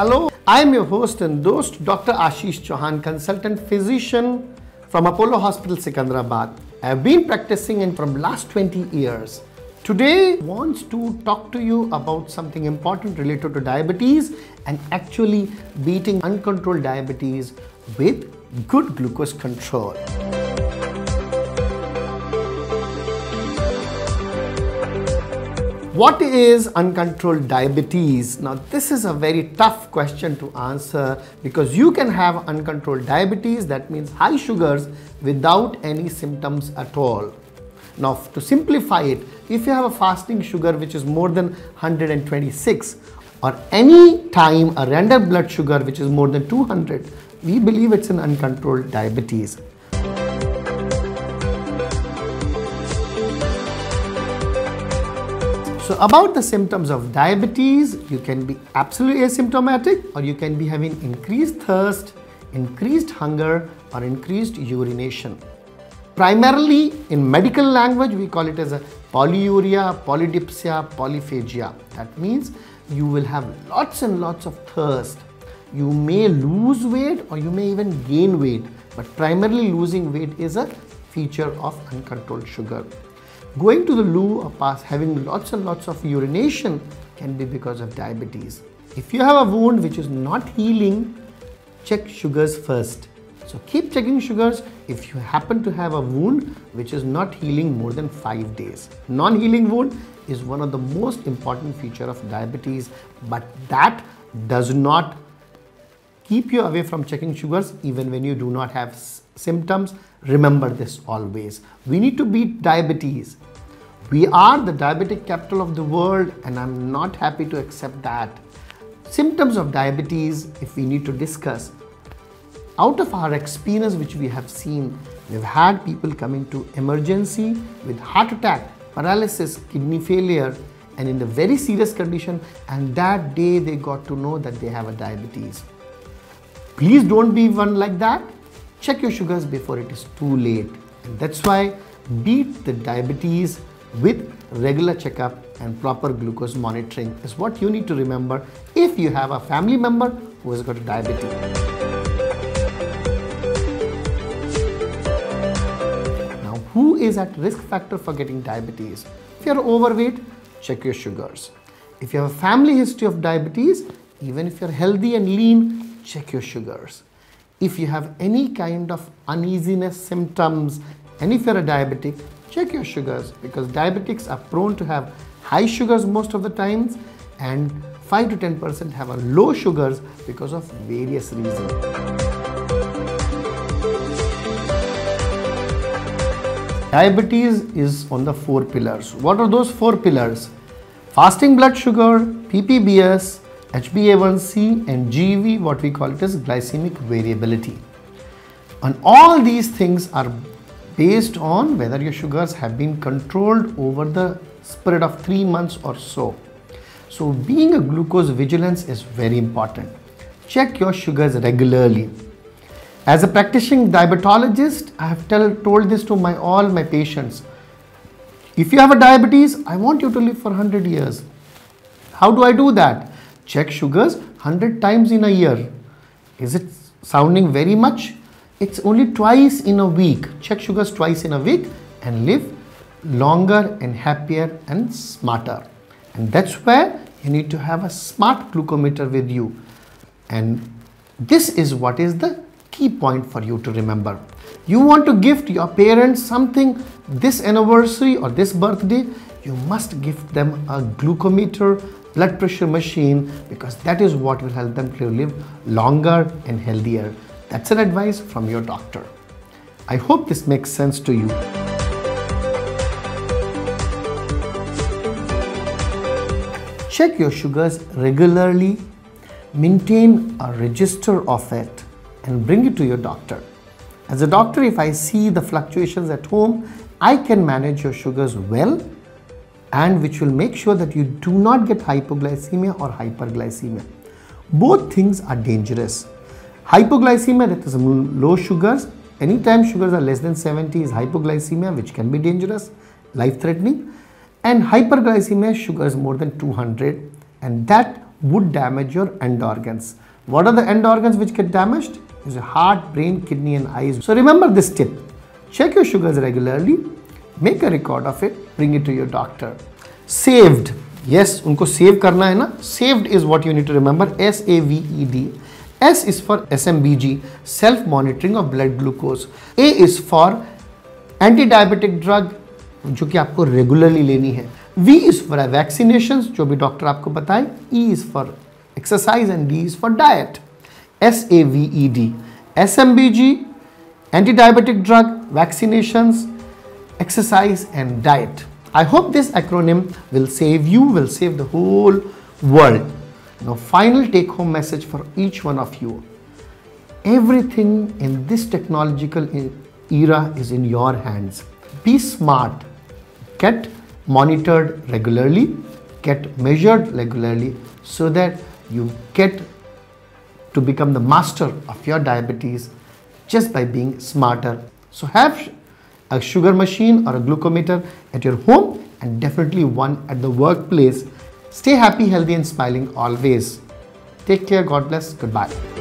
Hello, I am your host and host, Dr. Ashish Chauhan, consultant physician from Apollo Hospital, Secunderabad. I have been practicing in from last 20 years. Today, wants to talk to you about something important related to diabetes and actually beating uncontrolled diabetes with good glucose control. What is uncontrolled diabetes? Now, this is a very tough question to answer because you can have uncontrolled diabetes, that means high sugars, without any symptoms at all. Now, to simplify it, if you have a fasting sugar which is more than 126 or any time a random blood sugar which is more than 200, we believe it's an uncontrolled diabetes. So about the symptoms of diabetes, you can be absolutely asymptomatic or you can be having increased thirst, increased hunger or increased urination. Primarily in medical language, we call it as a polyuria, polydipsia, polyphagia. That means you will have lots and lots of thirst. You may lose weight or you may even gain weight, but primarily losing weight is a feature of uncontrolled sugar. Going to the loo or pass having lots and lots of urination can be because of diabetes. If you have a wound which is not healing, check sugars first. So keep checking sugars if you happen to have a wound which is not healing more than 5 days. Non-healing wound is one of the most important feature of diabetes but that does not keep you away from checking sugars even when you do not have symptoms. Remember this always. We need to beat diabetes. We are the diabetic capital of the world and I'm not happy to accept that. Symptoms of diabetes, if we need to discuss, out of our experience which we have seen, we've had people coming to emergency with heart attack, paralysis, kidney failure, and in a very serious condition, and that day they got to know that they have a diabetes. Please don't be one like that. Check your sugars before it is too late. And that's why beat the diabetes with regular checkup and proper glucose monitoring is what you need to remember if you have a family member who has got diabetes. Now, who is at risk factor for getting diabetes? If you're overweight, check your sugars. If you have a family history of diabetes, even if you're healthy and lean, check your sugars. If you have any kind of uneasiness symptoms, and if you're a diabetic, check your sugars because diabetics are prone to have high sugars most of the times and 5 to 10% have a low sugars because of various reasons. Diabetes is on the four pillars. What are those four pillars? Fasting blood sugar, PPBS, HbA1c and GV, what we call it as glycemic variability. And all these things are based on whether your sugars have been controlled over the spread of three months or so. So being a glucose vigilance is very important. Check your sugars regularly. As a practicing diabetologist, I have tell, told this to my all my patients. If you have a diabetes, I want you to live for 100 years. How do I do that? Check sugars 100 times in a year. Is it sounding very much? It's only twice in a week. Check sugars twice in a week and live longer and happier and smarter. And that's where you need to have a smart glucometer with you. And this is what is the key point for you to remember. You want to gift your parents something this anniversary or this birthday, you must gift them a glucometer blood pressure machine because that is what will help them to live longer and healthier. That's an advice from your doctor. I hope this makes sense to you. Check your sugars regularly, maintain a register of it and bring it to your doctor. As a doctor, if I see the fluctuations at home, I can manage your sugars well and which will make sure that you do not get hypoglycemia or hyperglycemia. Both things are dangerous. Hypoglycemia, that is low sugars, anytime sugars are less than 70 is hypoglycemia, which can be dangerous, life threatening. And hyperglycemia, sugars more than 200, and that would damage your end organs. What are the end organs which get damaged? Is your heart, brain, kidney and eyes. So remember this tip. Check your sugars regularly, make a record of it, bring it to your doctor. Saved. Yes, unko save karna hai na. Saved is what you need to remember. S A V E D. S is for SMBG, self monitoring of blood glucose. A is for anti-diabetic drug जो कि आपको regularly लेनी है V is for vaccinations जो भी doctor आपको बताए E is for exercise and D is for diet. S A V E D. SMBG, anti-diabetic drug, vaccinations, exercise and diet. I hope this acronym will save you, will save the whole world. Now final take home message for each one of you. Everything in this technological era is in your hands. Be smart. Get monitored regularly, get measured regularly so that you get to become the master of your diabetes just by being smarter. So have a sugar machine or a glucometer at your home and definitely one at the workplace Stay happy, healthy, and smiling always. Take care. God bless. Goodbye.